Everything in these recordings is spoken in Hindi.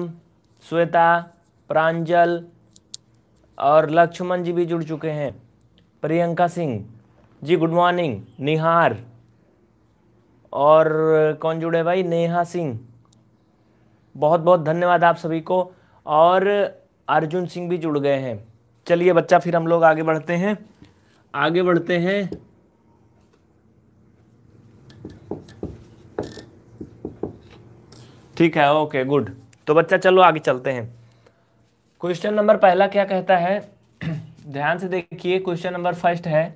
श्वेता, प्रांजल और लक्ष्मण जी भी जुड़ चुके हैं। Priyanka Singh, ji good morning, Nihar. और कौन जुड़े भाई? नेहा सिंह। बहुत बहुत धन्यवाद आप सभी को। और अर्जुन सिंह भी जुड़ गए हैं। चलिए बच्चा, फिर हम लोग आगे बढ़ते हैं। आगे बढ़ते हैं। ठीक है, ओके, गुड। तो बच्चा, चलो आगे चलते हैं। क्वेश्चन नंबर पहला क्या कहता है? ध्यान से देखिए, क्वेश्चन नंबर फ़र्स्ट है।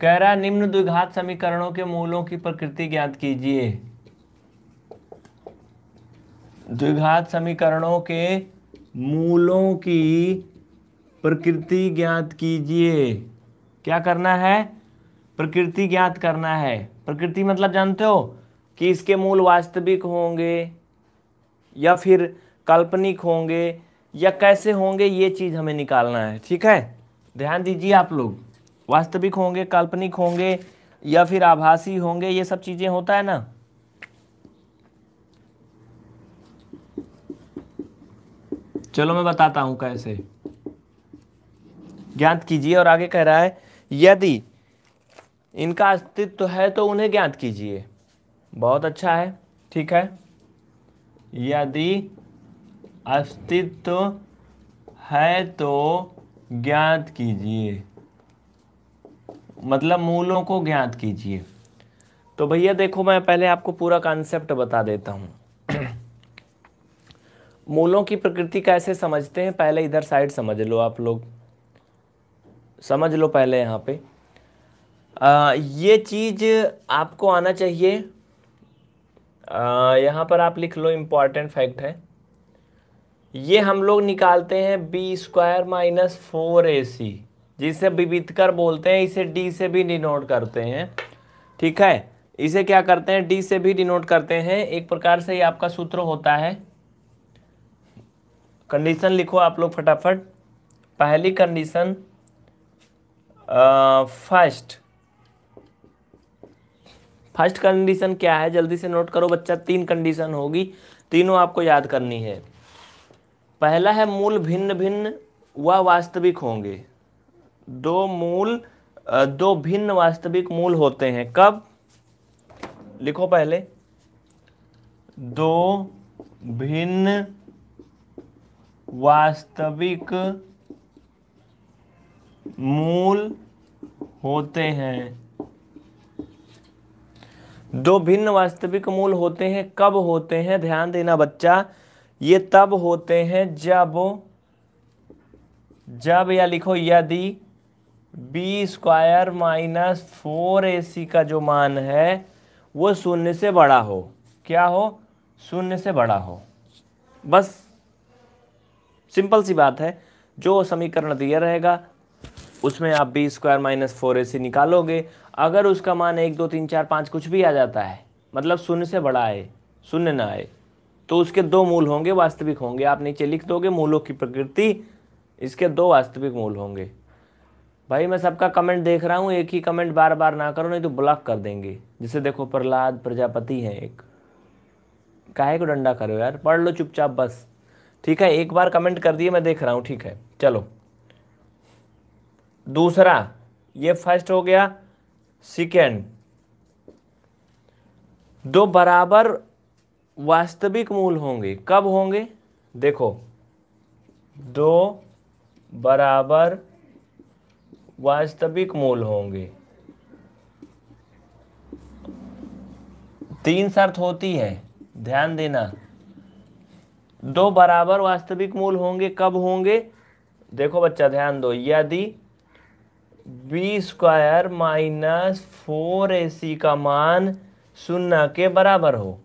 कह रहा निम्न द्विघात समीकरणों के मूलों की प्रकृति ज्ञात कीजिए। द्विघात समीकरणों के मूलों की प्रकृति ज्ञात कीजिए। क्या करना है? प्रकृति ज्ञात करना है। प्रकृति मतलब जानते हो कि इसके मूल वास्तविक होंगे। या फिर काल्पनिक होंगे या कैसे होंगे, ये चीज़ हमें निकालना है, ठीक है? ध्यान दीजिए आप लोग। वास्तविक होंगे, काल्पनिक होंगे, या फिर आभासी होंगे, ये सब चीज़ें होता है ना? चलो मैं बताता हूँ कैसे। ज्ञात कीजिए और आगे कह रहा है, यदि इनका अस्तित्व है तो उन्हें ज्ञात कीजिए। बहुत अच्छा है, ठीक है? यदि अस्तित्व है तो ज्ञात कीजिए। मतलब मूलों को ज्ञात कीजिए। तो भैया देखो मैं पहले आपको पूरा कॉन्सेप्ट बता देता हूँ। मूलों की प्रकृति कैसे समझते हैं? पहले इधर साइड समझ लो आप लोग। समझ लो पहले यहाँ पे। आ, ये चीज़ आपको आना चाहिए। यहाँ पर आप लिख लो इंपॉर्टेंट फैक्ट है। ये हम लोग निकालते हैं B square minus four A C जिसे विविधकर बोलते हैं, इसे डी से भी डिनोट करते हैं। ठीक है? इसे क्या करते हैं? डी से भी डिनोट करते हैं। एक प्रकार से ये आपका सूत्र होता है। कंडीशन लिखो आप लोग फटाफट। पहली कंडीशन फ़र्स्ट फ़र्स्ट कंडीशन क्या है? जल्दी से नोट करो बच्चा, तीन कंडीशन होगी। तीनों आपको याद करनी है। पहला है मूल भिन्न भिन्न व वास्तविक होंगे। दो मूल दो भिन्न वास्तविक मूल होते हैं। कब? लिखो पहले। दो भिन्न वास्तविक मूल होते हैं। दो भिन्न वास्तविक मूल होते हैं, कब होते हैं? ध्यान देना बच्चा, ये तब होते हैं जब जब या लिखो यदि B square minus four A C का जो मान है, वो शून्य से बड़ा हो। क्या हो? शून्य से बड़ा हो। बस, सिंपल सी बात है। जो समीकरण दिया रहेगा, उसमें आप B square minus four A C निकालोगे अगर उसका मान एक, दो, तीन, चार, पाँच कुछ भी आ जाता है मतलब शून्य से बड़ा आए शून्य ना आए तो उसके दो मूल होंगे वास्तविक होंगे। आप नीचे लिख दोगे मूलों की प्रकृति, इसके दो वास्तविक मूल होंगे। भाई, मैं सबका कमेंट देख रहा हूँ, एक ही कमेंट बार बार ना करो, नहीं तो ब्लॉक कर देंगे। जिसे देखो, प्रहलाद, प्रजापति हैं एक। काहे को डंडा करो यार? पढ़ लो चुपचाप बस। ठीक है, एक बार कमेंट कर दिए, मैं देख रहा हूँ, ठीक है। चलो। दूसरा, ये फ़र्स्ट हो गया। सेकेंड। दो बराबर वास्तविक मूल होंगे। कब होंगे? देखो। दो बराबर वास्तविक मूल होंगे। तीन शर्त होती है। ध्यान देना। दो बराबर वास्तविक मूल होंगे। कब होंगे? देखो बच्चा, ध्यान दो। यदि B square minus four A C का मान शून्य के बराबर हो।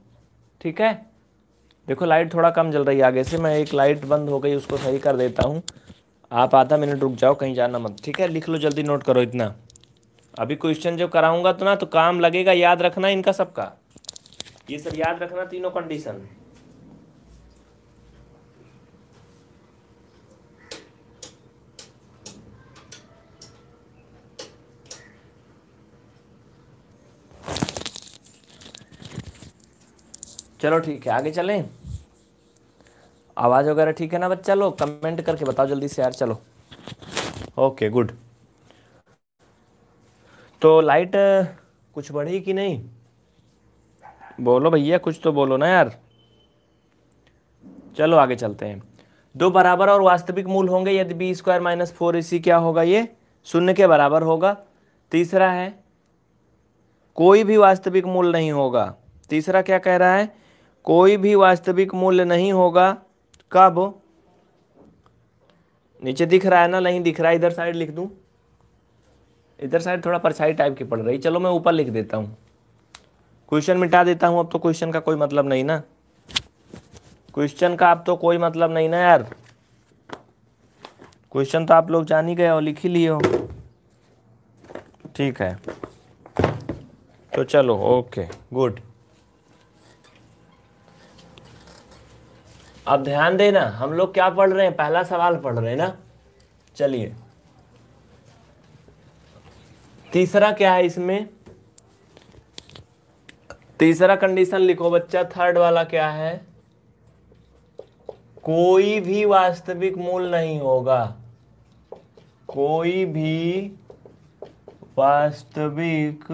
ठीक है? देखो, लाइट थोड़ा कम जल रही है आगे से। मैं एक लाइट बंद हो गई, उसको सही कर देता हूँ। आप आधा मिनट रुक जाओ, कहीं जाना मत। ठीक है? लिख लो जल्दी, नोट करो इतना। अभी क्वेश्चन जब कराऊँगा तो ना तो काम लगेगा याद रखना इनका सबका। ये सब याद रखना तीनों कंडीशन चलो ठीक है, आगे चलें। आवाज़ वगैरह ठीक है ना बच्चा लोग? कमेंट करके बताओ जल्दी से यार, चलो। ओके गुड तो लाइट कुछ बढ़ी कि नहीं? बोलो भैया, कुछ तो बोलो ना यार। चलो, आगे चलते हैं। दो बराबर और वास्तविक मूल होंगे, यदि बी स्क्वायर माइनस फोर इसी क्या होगा ये? शून्य के बराबर होगा। तीसरा है, कोई भी वास्तविक मूल नहीं होगा। तीसरा क्या कह रहा है? कोई भी वास्तविक मूल्य नहीं होगा, कब? नीचे दिख रहा है ना? नहीं दिख रहा है इधर साइड लिख दूँ। इधर साइड थोड़ा परछाई टाइप की पड़ रही। चलो मैं ऊपर लिख देता हूँ। क्वेश्चन मिटा देता हूँ, अब तो क्वेश्चन का कोई मतलब नहीं ना। क्वेश्चन का अब तो कोई मतलब नहीं ना यार। क्वेश्चन तो आप लोग जान ही गए हो, लिख ही लिए हो। ठीक है। तो चलो ओके गुड अब ध्यान देना, हम लोग क्या पढ़ रहे हैं? पहला सवाल पढ़ रहे हैं ना? चलिए। तीसरा क्या है इसमें? तीसरा कंडीशन लिखो बच्चा थर्ड वाला क्या है? कोई भी वास्तविक मूल नहीं होगा। कोई भी वास्तविक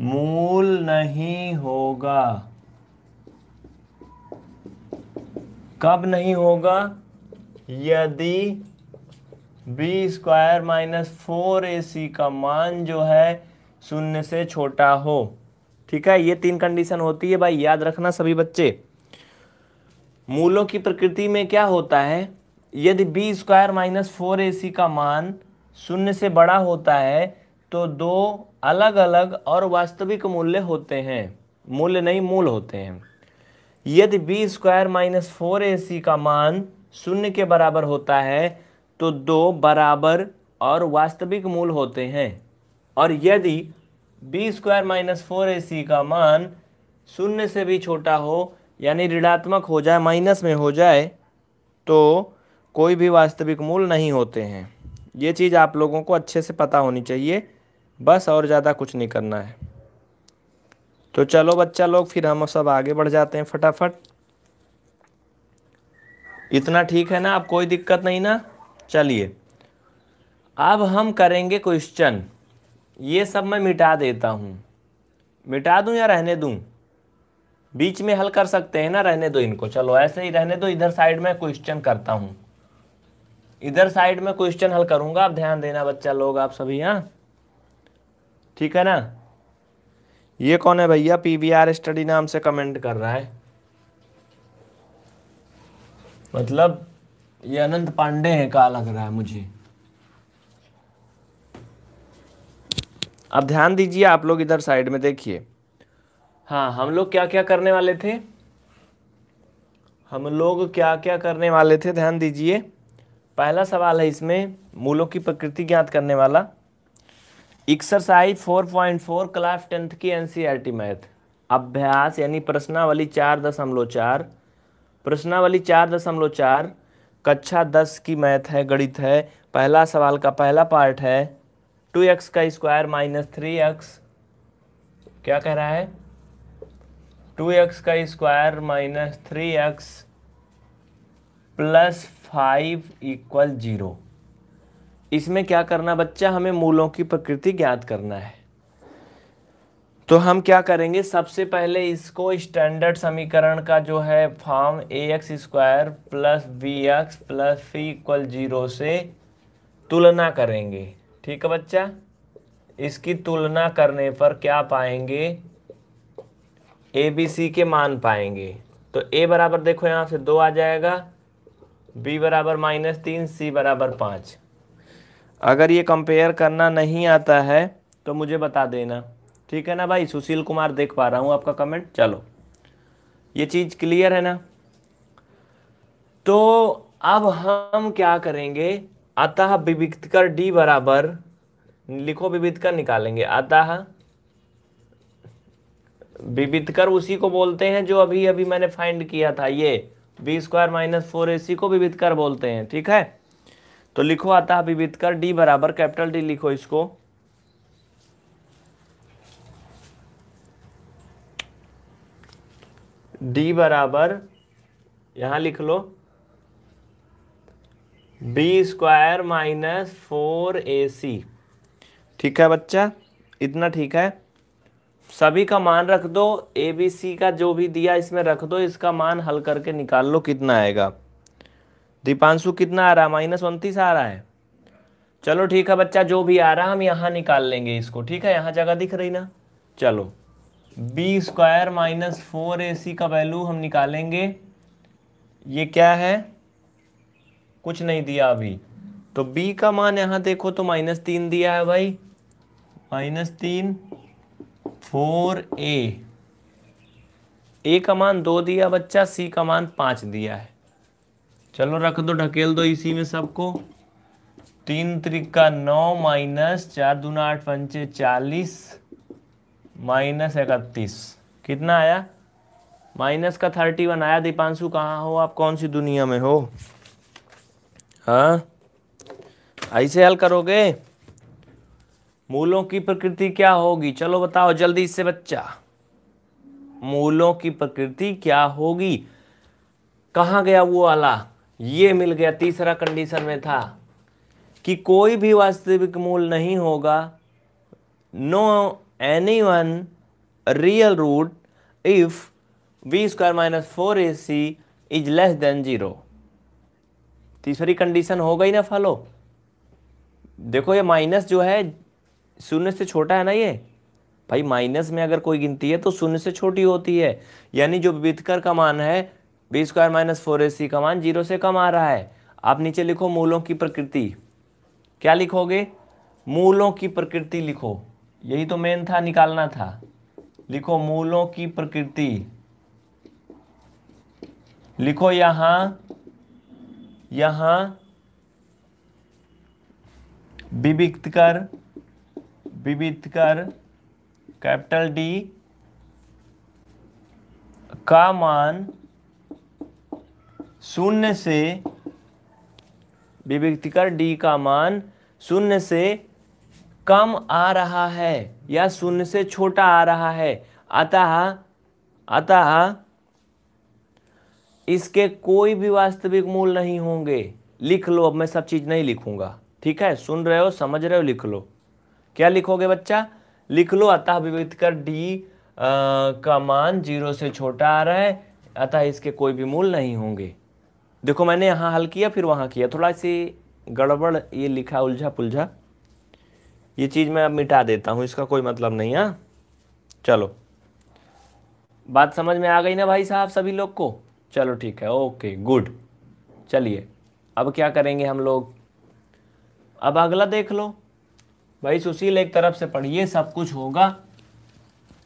मूल नहीं होगा। कब नहीं होगा? यदि B square minus four A C का मान जो है शून्य से छोटा हो। ठीक है? ये तीन कंडीशन होती है भाई, याद रखना सभी बच्चे। मूलों की प्रकृति में क्या होता है? यदि B square minus four A C का मान शून्य से बड़ा होता है तो दो अलग अलग और वास्तविक मूल्य होते हैं। मूल्य नहीं, मूल होते हैं। यदि B square minus four A C का मान शून्य के बराबर होता है तो दो बराबर और वास्तविक मूल होते हैं। और यदि B square minus four A C का मान शून्य से भी छोटा हो, यानी ऋणात्मक हो जाए माइनस में हो जाए तो कोई भी वास्तविक मूल नहीं होते हैं। ये चीज़ आप लोगों को अच्छे से पता होनी चाहिए। बस और ज़्यादा कुछ नहीं करना है। तो चलो बच्चा लोग, फिर हम सब आगे बढ़ जाते हैं फटाफट। इतना ठीक है ना? अब कोई दिक्कत नहीं ना? चलिए। अब हम करेंगे क्वेश्चन। ये सब मैं मिटा देता हूँ। मिटा दूँ या रहने दूँ? बीच में हल कर सकते हैं ना? रहने दो इनको। चलो, ऐसे ही रहने दो। इधर साइड में क्वेश्चन करता हूँ। इधर साइड में क्वेश्चन हल करूँगा। आप ध्यान देना बच्चा लोग, आप सभी यहाँ ठीक है ना? ये कौन है भैया? पीवीआर स्टडी नाम से कमेंट कर रहा है। मतलब ये अनंत पांडे हैं का लग रहा है मुझे? अब ध्यान दीजिए, आप लोग इधर साइड में देखिए। हाँ हम लोग क्या क्या करने वाले थे? हम लोग क्या क्या करने वाले थे? ध्यान दीजिए। पहला सवाल है इसमें, मूलों की प्रकृति ज्ञात करने वाला। एक्सरसाइज 4.4 क्लास टेंथ की एनसीईआरटी मैथ। अभ्यास यानी प्रश्नावली चार दशमलव चार, प्रश्नावली चार दशमलव चार, कक्षा दस की मैथ है, गणित है। पहला सवाल का पहला पार्ट है टू एक्स का स्क्वायर माइनस थ्री एक्स क्या कह रहा है? टू एक्स का square minus three x plus five equal zero इसमें क्या करना बच्चा? हमें मूलों की प्रकृति ज्ञात करना है। तो हम क्या करेंगे? सबसे पहले इसको स्टैंडर्ड समीकरण का जो है form A X square plus B X plus fee equal zero से तुलना करेंगे। ठीक है बच्चा? इसकी तुलना करने पर क्या पाएँगे? ए बी सी के मान पाएँगे। तो ए बराबर देखो यहाँ से दो आ जाएगा। बी बराबर माइनस तीन सी बराबर पाँच। अगर ये कंपेयर करना नहीं आता है तो मुझे बता देना। ठीक है ना भाई? सुशील कुमार देख पा रहा हूँ आपका कमेंट चलो। ये चीज़ क्लियर है ना? तो अब हम क्या करेंगे? अतः विविध कर डी बराबर लिखो विविध कर निकालेंगे। अतः विविध कर उसी को बोलते हैं जो अभी अभी मैंने फाइंड किया था। ये B square minus four A C को विविध कर बोलते हैं। ठीक है? तो लिखो अतः विविध कर डी बराबर कैपिटल डी लिखो इसको। डी बराबर, यहाँ लिख लो। B square minus four A C ठीक है बच्चा? इतना ठीक है? सभी का मान रख दो ए बी सी का जो भी दिया इसमें रख दो, इसका मान हल करके निकाल लो, कितना आएगा। दीपांशु कितना आ रहा है? माइनस उनतीस आ रहा है। चलो ठीक है बच्चा, जो भी आ रहा है, हम यहाँ निकाल लेंगे इसको, ठीक है? यहाँ जगह दिख रही ना? चलो। B square minus four A C का वैल्यू हम निकालेंगे। ये क्या है? कुछ नहीं दिया अभी। तो b का मान यहाँ देखो तो माइनस तीन दिया है भाई। माइनस तीन, फोर ए। ए का मान दो दिया बच्चा, सी का मान पाँच दिया है। चलो रख दो, ढकेल दो इसी में सबको। तीन त्रिका नौ माइनस चार दूना आठ पंचे चालीस माइनस इकतीस। कितना आया? माइनस का थर्टी वन आया। दीपांशु, कहाँ हो आप? कौन सी दुनिया में हो? हाँ? ऐसे हल करोगे? मूलों की प्रकृति क्या होगी? चलो बताओ जल्दी इससे बच्चा। मूलों की प्रकृति क्या होगी? कहाँ गया वो वाला? ये मिल गया तीसरा कंडीशन में था कि कोई भी वास्तविक मूल नहीं होगा no any one real root if B square minus four A C is less than zero तीसरी कंडीशन हो गई ना फॉलो देखो ये माइनस जो है, शून्य से छोटा है ना ये? भाई माइनस में अगर कोई गिनती है तो शून्य से छोटी होती है। यानी जो बीतकर का मान है B square minus four A C का मान ज़ीरो से कम आ रहा है। आप नीचे लिखो मूलों की प्रकृति। क्या लिखोगे? मूलों की प्रकृति लिखो। यही तो मेन था, निकालना था। लिखो मूलों की प्रकृति। लिखो यहाँ यहाँ विविक्त कर विविध कर कैपिटल डी का मान शून्य से विविक्तिकर डी का मान शून्य से कम आ रहा है या शून्य से छोटा आ रहा है। अतः अतः इसके कोई भी वास्तविक मूल नहीं होंगे। लिख लो, अब मैं सब चीज़ नहीं लिखूँगा। ठीक है? सुन रहे हो? समझ रहे हो? लिख लो। क्या लिखोगे बच्चा? लिख लो। अतः विविध कर डी का मान ज़ीरो से छोटा आ रहा है। अतः इसके कोई भी मूल नहीं होंगे। देखो, मैंने यहाँ हल किया, फिर वहाँ किया। थोड़ा सी गड़बड़, ये लिखा उलझा पुलझा। ये चीज़ मैं अब मिटा देता हूँ, इसका कोई मतलब नहीं, है? चलो। बात समझ में आ गई ना भाई साहब सभी लोग को? चलो ठीक है, ओके, गुड। चलिए, अब क्या करेंगे हम लोग? अब अगला देख लो। भाई सुशील एक तरफ़ से पढ़िए, सब कुछ होगा।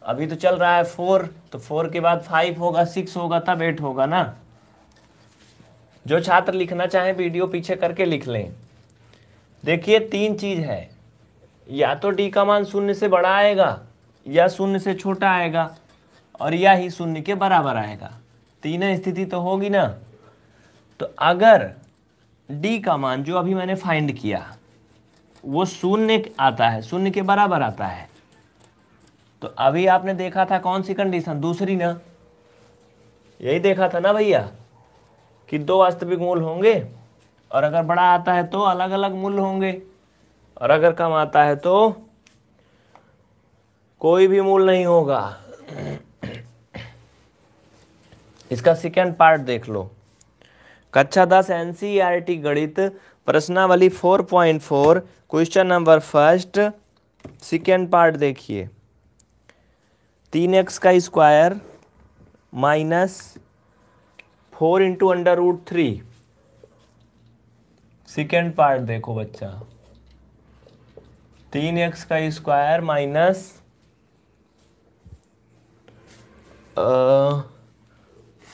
अभी तो चल रहा है फोर तो फोर के बाद फाइव होगा, सिक्स होगा, तब एट होगा ना? जो छात्र लिखना चाहे, वीडियो पीछे करके लिख लें। देखिए, तीन चीज़ है। या तो डी का मान शून्य से बड़ा आएगा, या शून्य से छोटा आएगा, और या ही शून्य के बराबर आएगा। तीन स्थिति तो होगी ना। तो अगर डी का मान जो अभी मैंने फाइंड किया, वो शून्य आता है, शून्य के बराबर आता है तो अभी आपने देखा था कौन सी कंडीशन दूसरी ना। यही देखा था ना भैया? कि दो वास्तविक मूल होंगे और अगर बड़ा आता है तो अलग अलग मूल होंगे। और अगर कम आता है तो कोई भी मूल नहीं होगा। इसका सेकेंड पार्ट देख लो। कक्षा दस एनसीईआरटी गणित, प्रश्नावली 4.4 question number first second part देखिए। तीन एक्स का square minus four into under root three. Second part देखो बच्चा। तीन एक्स का square minus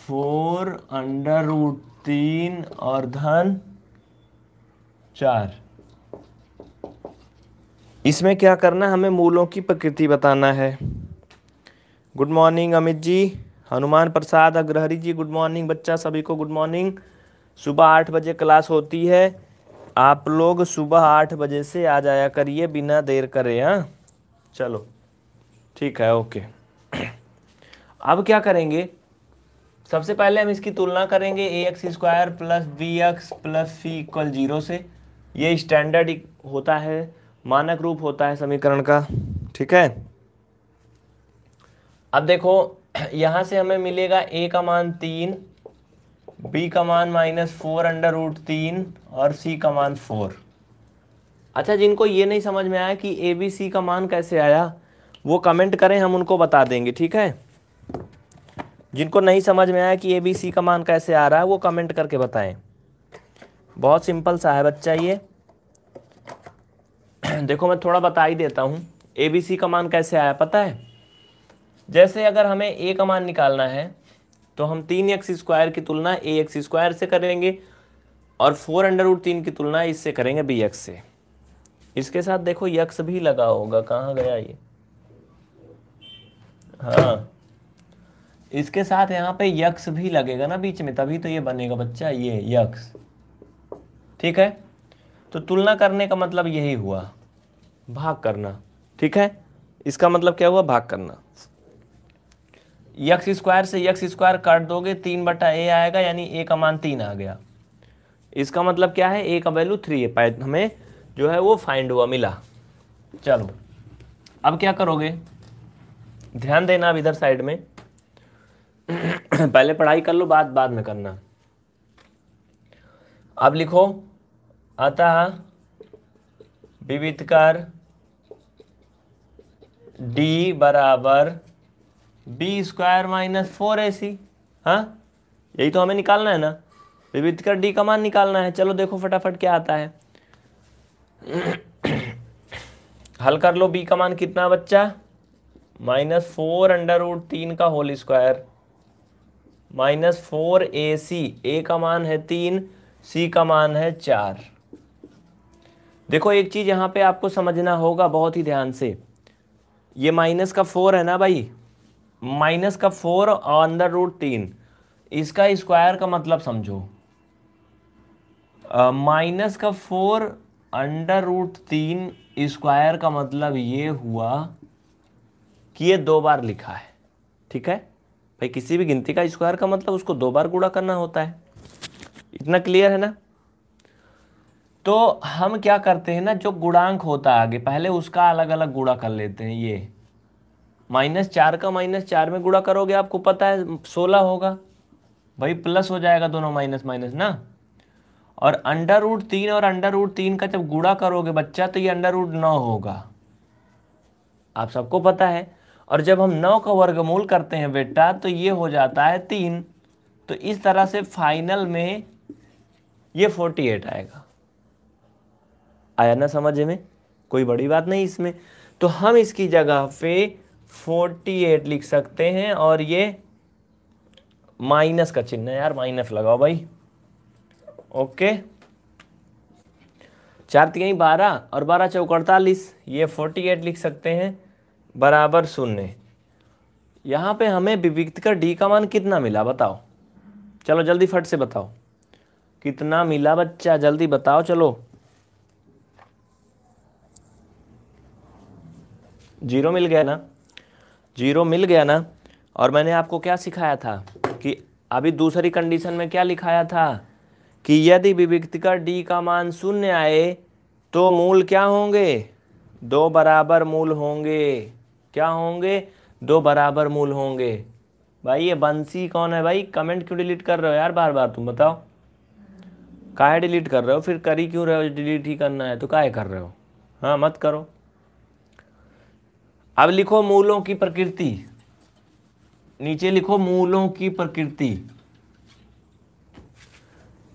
four under root तीन और धन चार। इसमें क्या करना है? हमें मूलों की प्रकृति बताना है। Good morning Amit ji. Hanuman Prasad Agrahari ji good morning बच्चा सभी को गुड मॉर्निंग सुबह आठ बजे क्लास होती है। आप लोग सुबह आठ बजे से आ जाया करिए, बिना देर करे हाँ? चलो, ठीक है ओके अब क्या करेंगे? सबसे पहले हम इसकी तुलना करेंगे A X square plus B X plus C equal zero से। ये स्टैंडर्ड होता है, मानक रूप होता है समीकरण का, ठीक है? अब देखो यहाँ से हमें मिलेगा ए का मान तीन बी का मान माइनस फोर अंडर रूट तीन और सी का मान फोर अच्छा जिनको ये नहीं समझ में आया कि ए बी सी का मान कैसे आया, वो कमेंट करें, हम उनको बता देंगे, ठीक है? जिनको नहीं समझ में आया कि ए बी सी का मान कैसे आ रहा है, वो कमेंट करके बताएँ। बहुत सिंपल सा है बच्चा ये। देखो, मैं थोड़ा बता ही देता हूँ। ए बी सी का मान कैसे आया, पता है? जैसे अगर हमें ए का मान निकालना है तो हम तीन एक्स स्क्वायर की तुलना ए एक्स स्क्वायर से करेंगे और फोर अंडर रूट तीन की तुलना इससे करेंगे बी एक्स से। इसके साथ देखो यक्स भी लगा होगा, कहाँ गया ये? हाँ। इसके साथ यहाँ पे यक्स भी लगेगा ना बीच में, तभी तो ये बनेगा बच्चा, ये यक्स ठीक है? तो तुलना करने का मतलब यही हुआ, भाग करना। ठीक है? इसका मतलब क्या हुआ? भाग करना। यक्स स्क्वायर से यक्स स्क्वायर काट दोगे, तीन बटा ए आएगा, यानी ए का मान तीन आ गया। इसका मतलब क्या है? ए का वैल्यू थ्री है। हमें जो है वो फाइंड हुआ मिला। चलो, अब क्या करोगे? ध्यान देना अब इधर साइड में। पहले पढ़ाई कर लो, बाद बाद में करना। अब लिखो, अतः विविधकर डी बराबर B square minus four A C हाँ? यही तो हमें निकालना है ना? विविध कर डी का मान निकालना है। चलो देखो फटाफट क्या आता है। हल कर लो बी का मान कितना बच्चा? माइनस फोर अंडर रूट तीन का whole square minus four A C A का मान है तीन सी का मान है चार। देखो एक चीज़ यहाँ पे आपको समझना होगा बहुत ही ध्यान से। ये माइनस का फोर है ना भाई? माइनस का फोर और अंदर रूट तीन। इसका स्क्वायर का मतलब समझो। माइनस का फोर, अंडर रूट तीन स्क्वायर का मतलब ये हुआ कि ये दो बार लिखा है। ठीक है? भाई, किसी भी गिनती का स्क्वायर का मतलब उसको दो बार गुणा करना होता है। इतना क्लियर है ना? तो हम क्या करते हैं ना, जो गुणांक होता है आगे, पहले उसका अलग अलग गुणा कर लेते हैं, ये। माइनस चार का माइनस चार में गुड़ा करोगे आपको पता है, सोलह होगा। भाई प्लस हो जाएगा दोनों माइनस माइनस ना? और अंडर रूट तीन और अंडर रूट तीन का जब गुणा करोगे बच्चा तो ये अंडर रूट नौ होगा। आप सबको पता है? और जब हम नौ का वर्गमूल करते हैं बेटा तो ये हो जाता है तीन। तो इस तरह से फाइनल में ये फोर्टी एट आएगा। आया ना समझ में? कोई बड़ी बात नहीं इसमें। तो हम इसकी जगह पे फोर्टी एट लिख सकते हैं और ये माइनस का चिन्ह है यार, माइनस लगाओ भाई। ओके। चार तीन बारह और बारह चौक अड़तालीस, ये फोर्टी एट लिख सकते हैं, बराबर शून्य। यहाँ पे हमें विविक्त का डी का मान कितना मिला बताओ? चलो जल्दी फट से बताओ। कितना मिला बच्चा? जल्दी बताओ, चलो। ज़ीरो मिल गया ना? ज़ीरो मिल गया ना? और मैंने आपको क्या सिखाया था? कि अभी दूसरी कंडीशन में क्या लिखाया था? कि यदि विविक्त का डी का मान शून्य आए तो मूल क्या होंगे? दो बराबर मूल होंगे। क्या होंगे? दो बराबर मूल होंगे। भाई, ये बंसी कौन है भाई? कमेंट क्यों डिलीट कर रहे हो यार? बार बार तुम बताओ। काहे डिलीट कर रहे हो? फिर करी क्यों रहे हो? डिलीट ही करना है तो काहे कर रहे हो? हाँ मत करो। अब लिखो मूलों की प्रकृति। नीचे लिखो मूलों की प्रकृति।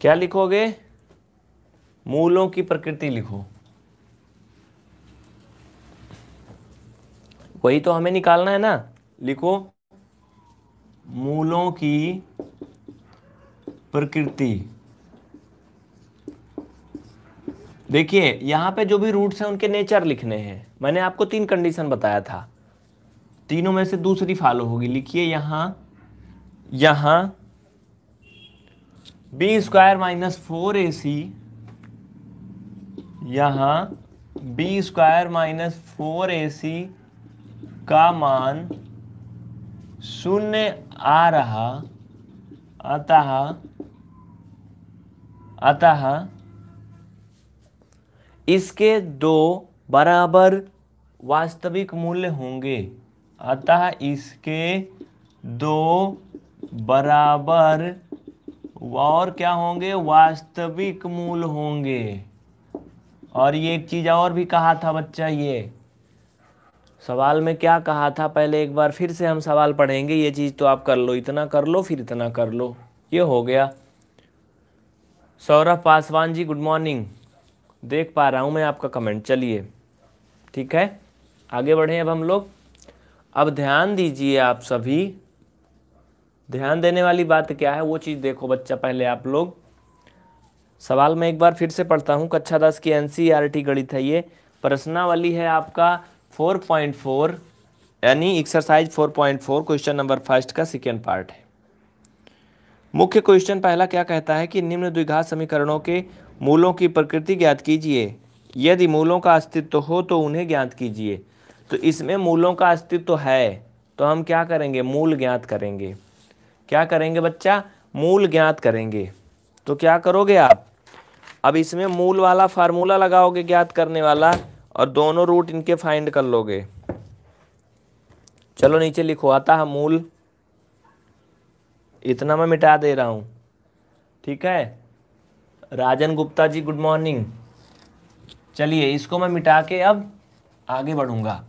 क्या लिखोगे? मूलों की प्रकृति लिखो। वही तो हमें निकालना है ना। लिखो मूलों की प्रकृति। देखिए, यहाँ पे जो भी रूट्स हैं, उनके नेचर लिखने हैं। मैंने आपको तीन कंडीशन बताया था। तीनों में से दूसरी फॉलो होगी। लिखिए यहाँ यहाँ B square minus four A C यहाँ B square minus four A C का मान शून्य आ रहा, अतः अतः इसके दो बराबर वास्तविक मूल्य होंगे। अतः इसके दो बराबर और क्या होंगे? वास्तविक मूल होंगे। और ये एक चीज़ और भी कहा था बच्चा ये। सवाल में क्या कहा था? पहले एक बार फिर से हम सवाल पढ़ेंगे। ये चीज़ तो आप कर लो, इतना कर लो, फिर इतना कर लो। ये हो गया। Saurabh Paswan ji, good morning. देख पा रहा हूँ मैं आपका कमेंट। चलिए। ठीक है? आगे बढ़ें अब हम लोग। अब ध्यान दीजिए आप सभी। ध्यान देने वाली बात क्या है? वो चीज़ देखो बच्चा, पहले आप लोग। सवाल मैं एक बार फिर से पढ़ता हूँ। कक्षा दस की एन सी गणित है ये। प्रश्नावली है आपका फोर पॉइंट फोर यानी exercise four point four question number first का सेकेंड पार्ट है। मुख्य क्वेश्चन पहला क्या कहता है कि निम्न द्विघात समीकरणों के मूलों की प्रकृति ज्ञात कीजिए। यदि मूलों का अस्तित्व हो तो उन्हें ज्ञात कीजिए। तो इसमें मूलों का अस्तित्व है तो हम क्या करेंगे? मूल ज्ञात करेंगे। क्या करेंगे बच्चा? मूल ज्ञात करेंगे। तो क्या करोगे आप? अब इसमें मूल वाला फार्मूला लगाओगे ज्ञात करने वाला और दोनों रूट इनके फाइंड कर लोगे। चलो नीचे लिखो, आता है मूल। इतना मैं मिटा दे रहा हूँ। ठीक है? Rajan Gupta ji, good morning. चलिए, इसको मैं मिटा के अब आगे बढ़ूँगा।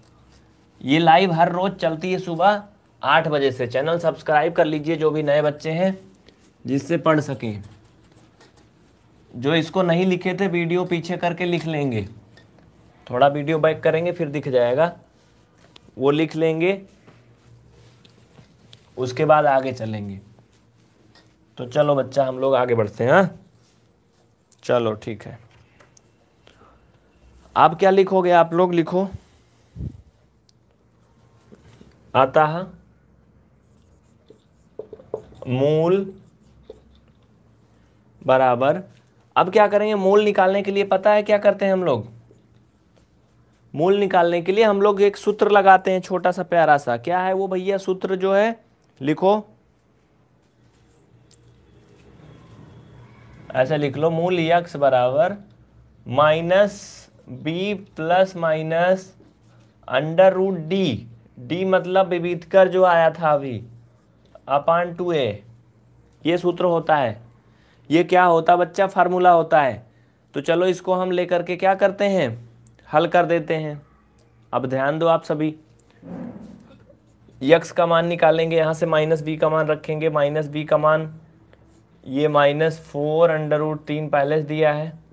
ये लाइव हर रोज़ चलती है सुबह आठ बजे से। चैनल सब्सक्राइब कर लीजिए, जो भी नए बच्चे हैं, जिससे पढ़ सकें। जो इसको नहीं लिखे थे, वीडियो पीछे करके लिख लेंगे। थोड़ा वीडियो बैक करेंगे, फिर दिख जाएगा। वो लिख लेंगे, उसके बाद आगे चलेंगे। तो चलो बच्चा, हम लोग आगे बढ़ते हैं हाँ? चलो, ठीक है। आप क्या लिखोगे? आप लोग लिखो। आता है। मूल बराबर। अब क्या करेंगे? मूल निकालने के लिए पता है क्या करते हैं हम लोग? मूल निकालने के लिए हम लोग एक सूत्र लगाते हैं, छोटा सा प्यारा सा। क्या है वो भैया? सूत्र जो है, लिखो। ऐसा लिख लो। मूल यक्स बराबर minus B plus minus under root D D मतलब विविधकर जो आया था अभी अपान टू ए ये सूत्र होता है। ये क्या होता बच्चा? फार्मूला होता है। तो चलो इसको हम लेकर के क्या करते हैं? हल कर देते हैं। अब ध्यान दो आप सभी। यक्स का मान निकालेंगे, यहाँ से माइनस बी का मान रखेंगे। माइनस बी का मान, ये माइनस फोर अंडर रूट तीन पहले दिया है।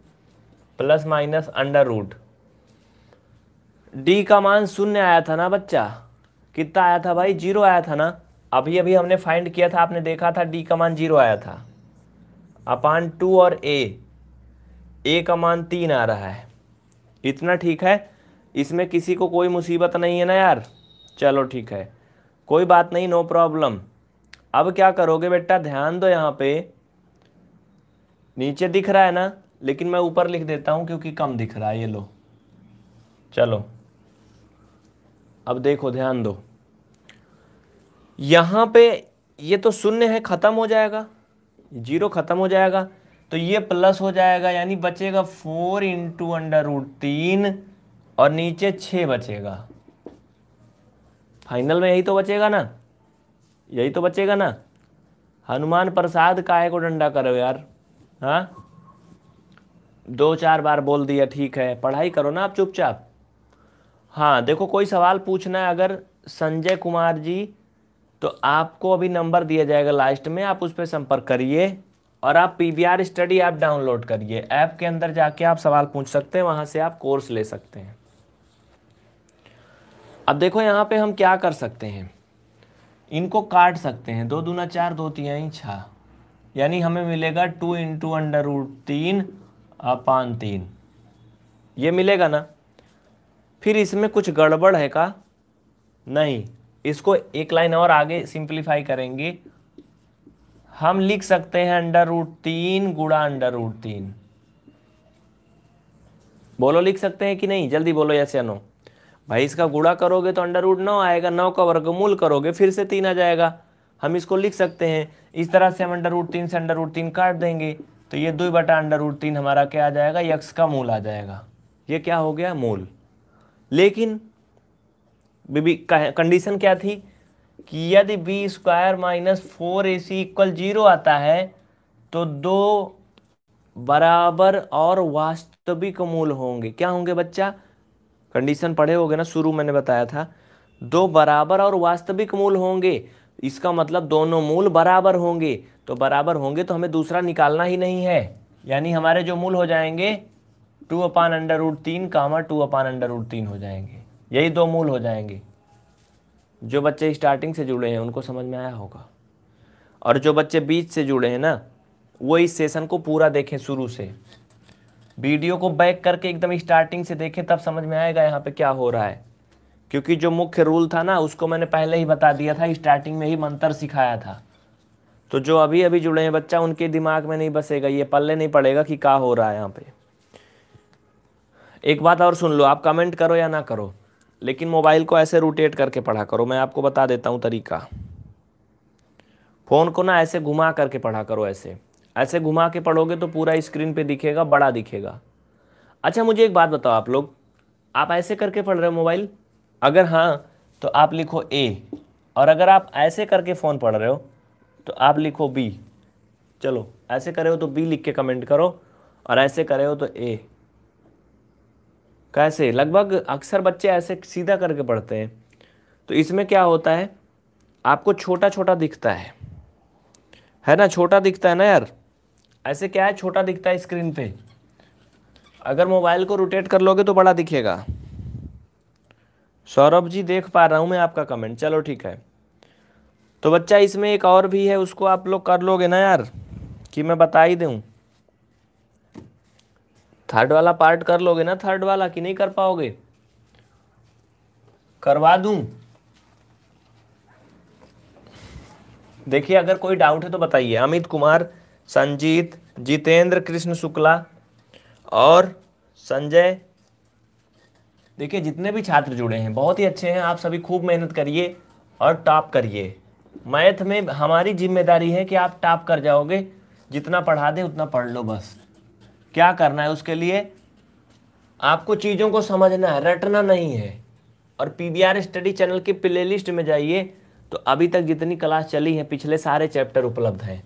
Plus minus under root. D का मान शून्य आया था ना बच्चा? कितना आया था भाई? ज़ीरो आया था ना? अभी अभी हमने फाइंड किया था, आपने देखा था डी का मान ज़ीरो आया था। अपान टू और ए ए का मान तीन आ रहा है। इतना ठीक है? इसमें किसी को कोई मुसीबत नहीं है ना यार। चलो ठीक है। कोई बात नहीं नो प्रॉब्लम अब क्या करोगे बेटा? ध्यान दो यहाँ पे। नीचे दिख रहा है ना? लेकिन मैं ऊपर लिख देता हूँ क्योंकि कम दिख रहा है, ये लो। चलो। अब देखो, ध्यान दो। यहाँ पे ये तो शून्य है, ख़त्म हो जाएगा। ज़ीरो ख़त्म हो जाएगा तो ये प्लस हो जाएगा, यानी बचेगा फोर इंटू अंडर रूट तीन, और नीचे छ बचेगा। फाइनल में यही तो बचेगा ना? यही तो बचेगा ना? हनुमान प्रसाद काय को डंडा करो यार। हाँ? दो चार बार बोल दिया, ठीक है। पढ़ाई करो ना आप चुपचाप। हाँ देखो, कोई सवाल पूछना है अगर संजय कुमार जी तो आपको अभी नंबर दिया जाएगा लास्ट में, आप उस पर संपर्क करिए और आप P V R study app download करिए। ऐप के अंदर जाके आप सवाल पूछ सकते हैं, वहाँ से आप कोर्स ले सकते हैं। अब देखो, यहाँ पे हम क्या कर सकते हैं। इनको काट सकते हैं। दो दूना चार, दो तिहाई, छः। यानी हमें मिलेगा टू इंटू अंडर रूट तीन अपान तीन ये मिलेगा ना? फिर इसमें कुछ गड़बड़ है का? नहीं। इसको एक लाइन और आगे सिंप्लीफाई करेंगे। हम लिख सकते हैं अंडर रूट तीन गुड़ा अंडर रूट तीन। बोलो लिख सकते हैं कि नहीं? जल्दी बोलो यस या नो भाई, इसका गुड़ा करोगे तो अंडर रूट नौ आएगा, नौ का वर्गमूल करोगे, फिर से तीन आ जाएगा। हम इसको लिख सकते हैं। इस तरह से हम अंडर रूट तीन से अंडर रूट तीन काट देंगे। तो ये दो बटा अंडर रूट तीन हमारा क्या आ जाएगा? यक्स का मूल आ जाएगा। ये क्या हो गया? मूल। लेकिन, बीबी कंडीशन क्या थी? कि यदि B square minus four A C equal zero आता है तो दो बराबर और वास्तविक मूल होंगे। क्या होंगे बच्चा? कंडीशन पढ़े होगे ना? शुरू मैंने बताया था। दो बराबर और वास्तविक मूल होंगे। इसका मतलब दोनों मूल बराबर होंगे। तो बराबर होंगे तो हमें दूसरा निकालना ही नहीं है। यानी हमारे जो मूल हो जाएँगे, टू अपान अंडर रूट तीन comma two upon under root तीन हो जाएँगे। यही दो मूल हो जाएँगे। जो बच्चे स्टार्टिंग से जुड़े हैं, उनको समझ में आया होगा। और जो बच्चे बीच से जुड़े हैं ना, वो इस सेशन को पूरा देखें शुरू से। वीडियो को बैक करके एकदम स्टार्टिंग से देखें, तब समझ में आएगा यहाँ पे क्या हो रहा है। क्योंकि जो मुख्य रूल था ना, उसको मैंने पहले ही बता दिया था, स्टार्टिंग में ही मंत्र सिखाया था। तो जो अभी अभी जुड़े हैं बच्चा, उनके दिमाग में नहीं बसेगा, ये पल्ले नहीं पड़ेगा कि क्या हो रहा है यहाँ पे। एक बात और सुन लो, आप कमेंट करो या ना करो, लेकिन मोबाइल को ऐसे रोटेट करके पढ़ा करो। मैं आपको बता देता हूँ तरीका। फ़ोन को ना ऐसे घुमा करके पढ़ा करो, ऐसे। ऐसे घुमा के पढ़ोगे तो पूरा स्क्रीन पे दिखेगा, बड़ा दिखेगा। अच्छा मुझे एक बात बताओ आप लोग, आप ऐसे करके पढ़ रहे हो मोबाइल अगर हाँ तो आप लिखो ए और अगर आप ऐसे करके फ़ोन पढ़ रहे हो तो आप लिखो बी चलो, ऐसे करे हो तो बी लिख के कमेंट करो और ऐसे करे हो तो ए कैसे? लगभग अक्सर बच्चे ऐसे सीधा करके पढ़ते हैं। तो इसमें क्या होता है? आपको छोटा छोटा दिखता है। है ना? छोटा दिखता है ना यार? ऐसे क्या है? छोटा दिखता है स्क्रीन पे। अगर मोबाइल को रोटेट कर लोगे तो बड़ा दिखेगा। सौरभ जी देख पा रहा हूँ मैं आपका कमेंट चलो ठीक है। तो बच्चा इसमें एक और भी है, उसको आप लोग कर लोगे ना यार? कि मैं बता ही दूँ। थर्ड वाला पार्ट कर लोगे ना थर्ड वाला, कि नहीं कर पाओगे? करवा दूँ। देखिए, अगर कोई डाउट है तो बताइए। अमित कुमार, संजीत, जितेंद्र कृष्ण शुक्ला और संजय। देखिए, जितने भी छात्र जुड़े हैं, बहुत ही अच्छे हैं। आप सभी खूब मेहनत करिए और टॉप करिए। मैथ में हमारी ज़िम्मेदारी है कि आप टॉप कर जाओगे। जितना पढ़ा दे, उतना पढ़ लो बस। क्या करना है उसके लिए? आपको चीज़ों को समझना है, रटना नहीं है। और पीबीआर स्टडी चैनल के प्ले में जाइए तो अभी तक जितनी क्लास चली है, पिछले सारे चैप्टर उपलब्ध हैं।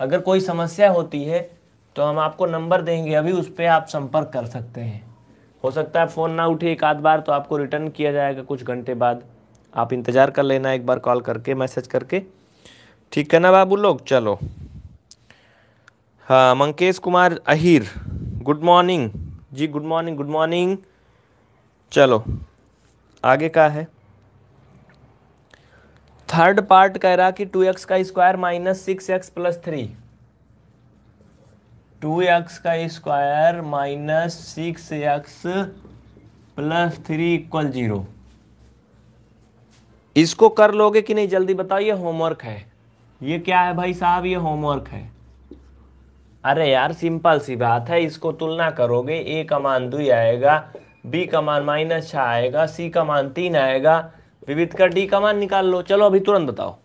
अगर कोई समस्या होती है तो हम आपको नंबर देंगे, अभी उस पर आप संपर्क कर सकते हैं। हो सकता है फ़ोन ना उठे एक आध बार तो आपको रिटर्न किया जाएगा कुछ घंटे बाद। आप इंतज़ार कर लेना, एक बार कॉल करके, मैसेज करके। ठीक है ना बाबू लोग? चलो। हाँ मंकेश कुमार अहिर। Good morning. जी, गुड मॉर्निंग गुड मॉर्निंग। चलो। आगे का है। थर्ड पार्ट कह रहा कि टू एक्स का square minus six X plus three. Two X का square minus six X plus three equal zero. इसको कर लोगे कि नहीं? जल्दी बताओ, ये होमवर्क है। ये क्या है भाई साहब? ये होमवर्क है। अरे यार सिंपल सी बात है, इसको तुलना करोगे ए का मान दो आएगा बी का मान माइनस छः आएगा सी का मान तीन आएगा, विविध का डी का मान निकाल लो। चलो, अभी तुरंत बताओ।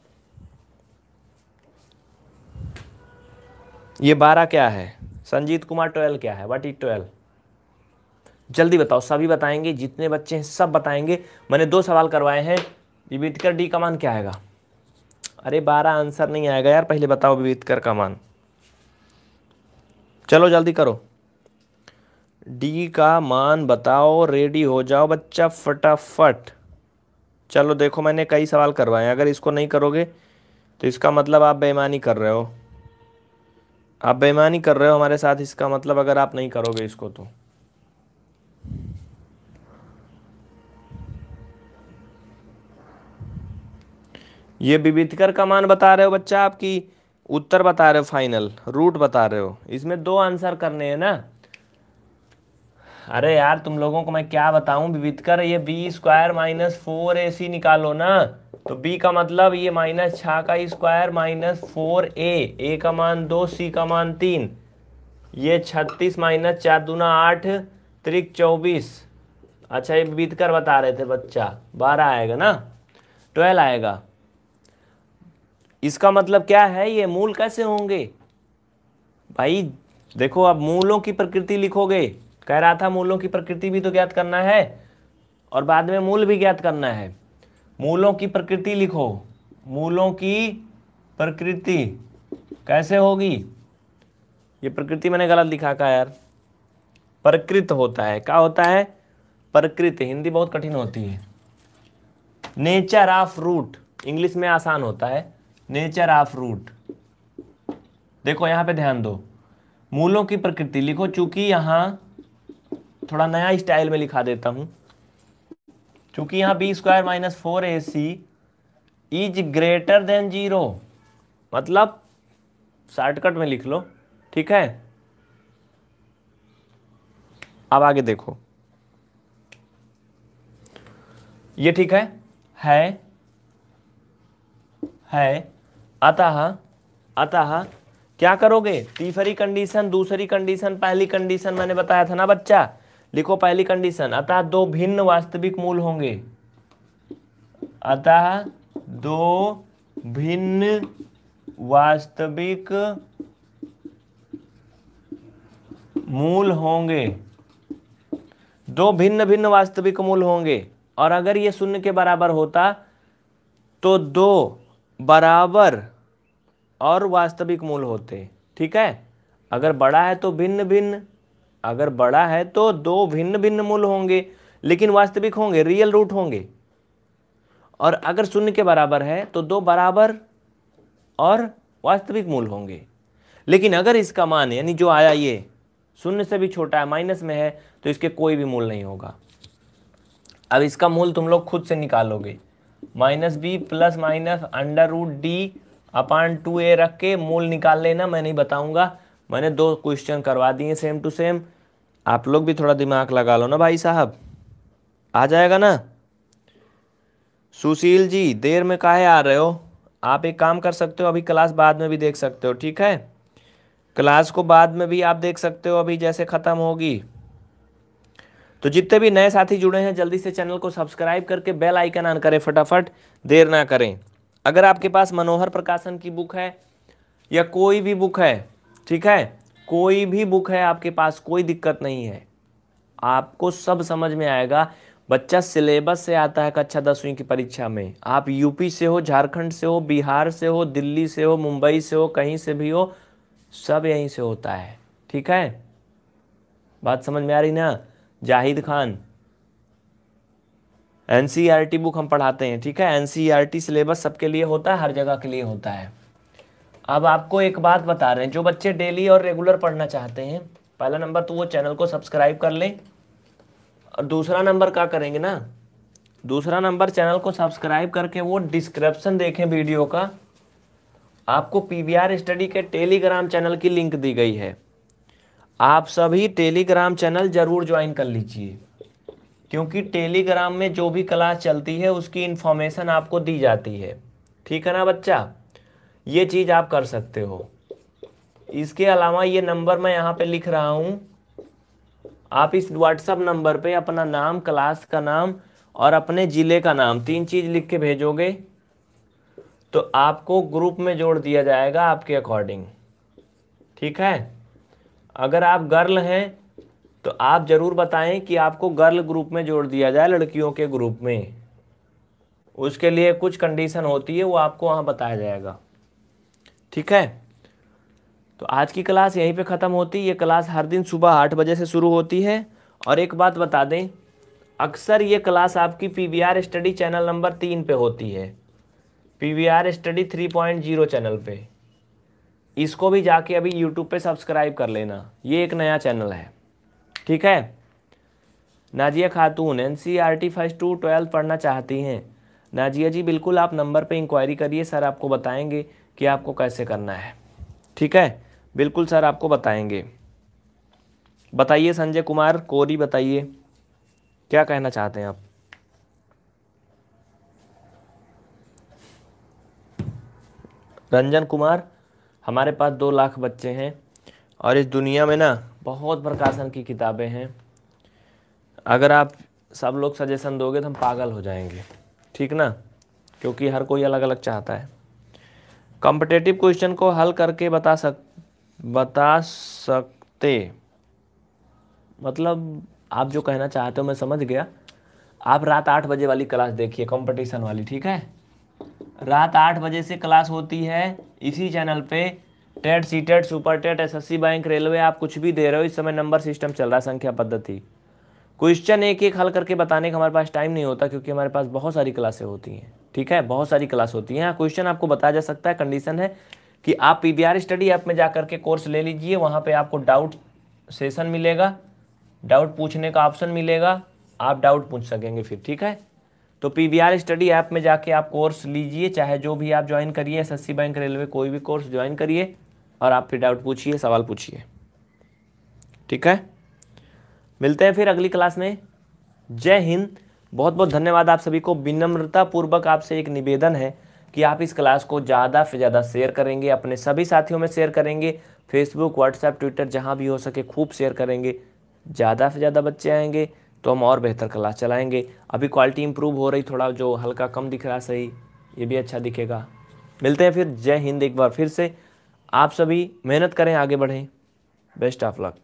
ये बारह क्या है? संजीत कुमार ट्वेल्व क्या है? वट इज़ ट्वेल्व जल्दी बताओ, सभी बताएँगे, जितने बच्चे हैं सब बताएँगे। मैंने दो सवाल करवाए हैं। विविधकर डी का मान क्या आएगा? अरे बारह आंसर नहीं आएगा यार, पहले बताओ विविधकर का मान। चलो जल्दी करो। डी का मान बताओ, रेडी हो जाओ बच्चा, फटाफट। चलो देखो, मैंने कई सवाल करवाए अगर इसको नहीं करोगे तो इसका मतलब आप बेईमानी कर रहे हो। आप बेईमानी कर रहे हो हमारे साथ, इसका मतलब अगर आप नहीं करोगे इसको तो। ये विविधकर का मान बता रहे हो बच्चा आपकी? उत्तर बता रहे हो फाइनल रूट बता रहे हो. इसमें दो आंसर करने हैं ना? अरे यार, तुम लोगों को मैं क्या बताऊँ? विविध कर ये B square minus four A C निकालो ना। तो बी का मतलब ये माइनस छ का square minus four A A का मान दो सी का मान तीन. ये छत्तीस माइनस चार दूना आठ, त्रिक चौबीस. अच्छा ये कर बता रहे थे बच्चा। बारह आएगा ना? ट्वेल्व आएगा। इसका मतलब क्या है? ये मूल कैसे होंगे? भाई, देखो अब मूलों की प्रकृति लिखोगे। कह रहा था मूलों की प्रकृति भी तो ज्ञात करना है, और बाद में मूल भी ज्ञात करना है। मूलों की प्रकृति लिखो। मूलों की प्रकृति कैसे होगी? ये प्रकृति मैंने गलत लिखा का यार। प्रकृत होता है। क्या होता है? प्रकृत। हिंदी बहुत कठिन होती है। Nature of root. इंग्लिश में आसान होता है। Nature of root. देखो, यहाँ पे ध्यान दो। मूलों की प्रकृति लिखो, चूँकि यहाँ थोड़ा नया स्टाइल में लिखा देता हूँ। चूँकि यहाँ B square minus four A C is greater than zero मतलब शॉर्टकट में लिख लो, ठीक है? अब आगे देखो। ये ठीक है? है। है। अतः अतः, क्या करोगे? तीसरी कंडीशन दूसरी कंडीशन पहली कंडीशन मैंने बताया था ना बच्चा? लिखो पहली कंडीशन अतः दो भिन्न वास्तविक मूल होंगे। अतः दो भिन्न वास्तविक मूल होंगे। दो भिन्न भिन्न वास्तविक मूल होंगे। और अगर ये शून्य के बराबर होता तो दो बराबर और वास्तविक मूल होते, ठीक है? अगर बड़ा है तो भिन्न भिन्न अगर बड़ा है तो दो भिन्न भिन्न मूल होंगे, लेकिन वास्तविक होंगे रियल रूट होंगे। और अगर शून्य के बराबर है तो दो बराबर और वास्तविक मूल होंगे। लेकिन अगर इसका मान, यानी जो आया ये, शून्य से भी छोटा है, माइनस में है तो इसके कोई भी मूल नहीं होगा। अब इसका मूल तुम लोग खुद से निकालोगे। Minus B plus minus under root D upon two A रख के मूल निकाल लेना, मैं नहीं बताऊँगा। मैंने दो क्वेश्चन करवा दिए सेम टू सेम आप लोग भी थोड़ा दिमाग लगा लो ना भाई साहब। आ जाएगा ना? सुशील जी, देर में काहे आ रहे हो? आप एक काम कर सकते हो, अभी क्लास बाद में भी देख सकते हो, ठीक है? क्लास को बाद में भी आप देख सकते हो, अभी जैसे ख़त्म होगी। तो जितने भी नए साथी जुड़े हैं, जल्दी से चैनल को सब्सक्राइब करके बेल आइकन ऑन करें फटाफट, देर ना करें। अगर आपके पास मनोहर प्रकाशन की बुक है, या कोई भी बुक है, ठीक है? कोई भी बुक है आपके पास, कोई दिक्कत नहीं है। आपको सब समझ में आएगा। बच्चा सिलेबस से आता है कक्षा दसवीं की परीक्षा में। आप यूपी से हो, झारखंड से हो, बिहार से हो, दिल्ली से हो, मुंबई से हो, कहीं से भी हो, सब यहीं से होता है। ठीक है? बात समझ में आ रही ना? जाहिद खान। एन बुक हम पढ़ाते हैं, ठीक है? एन सिलेबस सबके लिए होता है, हर जगह के लिए होता है। अब आपको एक बात बता रहे हैं, जो बच्चे डेली और रेगुलर पढ़ना चाहते हैं, पहला नंबर तो वो चैनल को सब्सक्राइब कर लें, और दूसरा नंबर क्या करेंगे ना? दूसरा नंबर चैनल को सब्सक्राइब करके वो डिस्क्रिप्शन देखें वीडियो का। आपको पीवीआर स्टडी के टेलीग्राम चैनल की लिंक दी गई है। आप सभी टेलीग्राम चैनल ज़रूर ज्वाइन कर लीजिए। क्योंकि टेलीग्राम में जो भी क्लास चलती है, उसकी इन्फॉर्मेशन आपको दी जाती है। ठीक है ना बच्चा? ये चीज़ आप कर सकते हो। इसके अलावा ये नंबर मैं यहाँ पे लिख रहा हूँ। आप इस व्हाट्सअप नंबर पे अपना नाम क्लास का नाम और अपने ज़िले का नाम, तीन चीज़ लिख के भेजोगे तो आपको ग्रुप में जोड़ दिया जाएगा आपके अकॉर्डिंग ठीक है? अगर आप गर्ल हैं तो आप ज़रूर बताएँ कि आपको गर्ल ग्रुप में जोड़ दिया जाए लड़कियों के ग्रुप में। उसके लिए कुछ कंडीशन होती है, वो आपको वहाँ बताया जाएगा। ठीक है? तो आज की क्लास यहीं पे ख़त्म होती है। ये क्लास हर दिन सुबह आठ बजे से शुरू होती है। और एक बात बता दें, अक्सर ये क्लास आपकी पीवीआर स्टडी चैनल नंबर तीन पे होती है। PVR study three point zero channel पे। इसको भी जाके अभी यूट्यूब पे सब्सक्राइब कर लेना। ये एक नया चैनल है। ठीक है? Nazia Khatoon N C R T first to twelfth पढ़ना चाहती हैं। नाजिया जी, बिल्कुल आप नंबर पे इंक्वायरी करिए सर आपको बताएँगे कि आपको कैसे करना है। ठीक है? बिल्कुल सर आपको बताएँगे। बताइए संजय कुमार, कोरी बताइए। क्या कहना चाहते हैं आप? रंजन कुमार हमारे पास दो लाख बच्चे हैं। और इस दुनिया में ना बहुत प्रकाशन की किताबें हैं। अगर आप सब लोग सजेशन दोगे तो हम पागल हो जाएँगे। ठीक ना? क्योंकि हर कोई अलग अलग चाहता है। कॉम्पिटेटिव क्वेश्चन को हल करके बता सक बता सकते। मतलब आप जो कहना चाहते हो मैं समझ गया। आप रात आठ बजे वाली क्लास देखिए कंपटीशन वाली ठीक है? रात आठ बजे से क्लास होती है। इसी चैनल पे TET C TET super TET, SSC bank, railway, आप कुछ भी दे रहे हो, इस समय नंबर सिस्टम चल रहा है, संख्या, पद्धति। क्वेश्चन एक एक हल करके बताने का हमारे पास टाइम नहीं होता, क्योंकि हमारे पास बहुत सारी क्लासें होती हैं। ठीक है? बहुत सारी क्लास होती हैं। क्वेश्चन आपको बताया जा सकता है, कंडीशन है कि आप P B R study app में जा करके कोर्स ले लीजिए, वहाँ पर आपको डाउट सेशन मिलेगा। डाउट पूछने का ऑप्शन मिलेगा, आप डाउट पूछ सकेंगे फिर, ठीक है? तो पीवीआर स्टडी ऐप में जाके आप कोर्स लीजिए, चाहे जो भी आप ज्वाइन करिए एस बैंक रेलवे कोई भी कोर्स ज्वाइन करिए और आप फिर डाउट पूछिए, सवाल पूछिए। ठीक है? मिलते हैं फिर अगली क्लास में। जय हिंद। बहुत बहुत धन्यवाद आप सभी को। विनम्रता पूर्वक आपसे एक निवेदन है कि आप इस क्लास को ज़्यादा से ज़्यादा शेयर करेंगे, अपने सभी साथियों में शेयर करेंगे। फेसबुक व्हाट्सएप ट्विटर जहाँ भी हो सके खूब शेयर करेंगे। ज़्यादा से ज़्यादा बच्चे आएँगे। तो हम और बेहतर क्लास चलाएँगे। अभी क्वालिटी इंप्रूव हो रही, थोड़ा जो हल्का कम दिख रहा सही, ये भी अच्छा दिखेगा। मिलते हैं फिर, जय हिंद एक बार फिर से। आप सभी मेहनत करें, आगे बढ़ें। Best of luck.